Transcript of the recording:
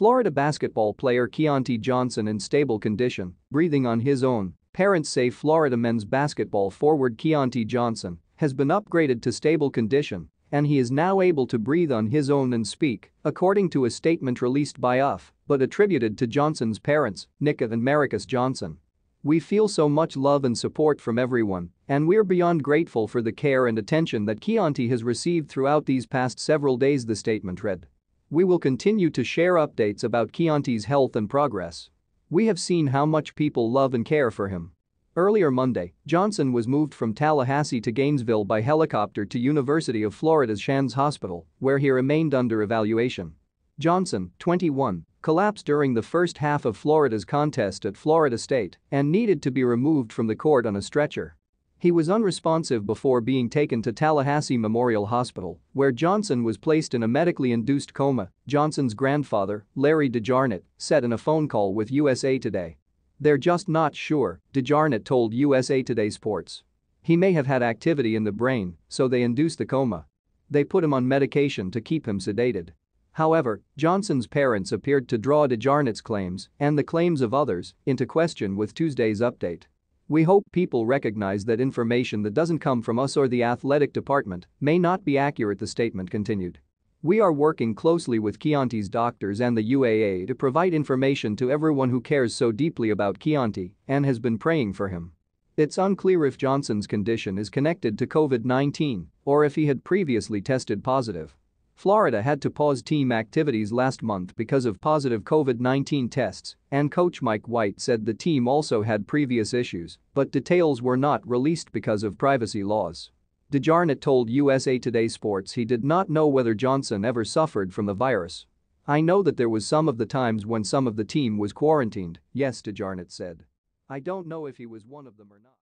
Florida basketball player Keyontae Johnson in stable condition, breathing on his own. Parents say Florida men's basketball forward Keyontae Johnson has been upgraded to stable condition and he is now able to breathe on his own and speak, according to a statement released by UF, but attributed to Johnson's parents, Nika and Marrecus Johnson. We feel so much love and support from everyone, and we're beyond grateful for the care and attention that Keyontae has received throughout these past several days the statement read. We will continue to share updates about Keyontae's health and progress. We have seen how much people love and care for him. Earlier Monday, Johnson was moved from Tallahassee to Gainesville by helicopter to University of Florida's Shands Hospital, where he remained under evaluation. Johnson, 21, collapsed during the first half of Florida's contest at Florida State and needed to be removed from the court on a stretcher. He was unresponsive before being taken to Tallahassee Memorial Hospital, where Johnson was placed in a medically induced coma, Johnson's grandfather, Larry DeJarnett, said in a phone call with USA Today. They're just not sure, DeJarnett told USA Today Sports. He may have had activity in the brain, so they induced the coma. They put him on medication to keep him sedated. However, Johnson's parents appeared to draw DeJarnett's claims and the claims of others into question with Tuesday's update. We hope people recognize that information that doesn't come from us or the athletic department may not be accurate the statement continued. We are working closely with Keyontae's doctors and the UAA to provide information to everyone who cares so deeply about Chianti and has been praying for him. It's unclear if Johnson's condition is connected to COVID-19 or if he had previously tested positive. Florida had to pause team activities last month because of positive COVID-19 tests, and coach Mike White said the team also had previous issues, but details were not released because of privacy laws. DeJarnett told USA Today Sports he did not know whether Johnson ever suffered from the virus. I know that there was some of the times when some of the team was quarantined, yes DeJarnett said. I don't know if he was one of them or not.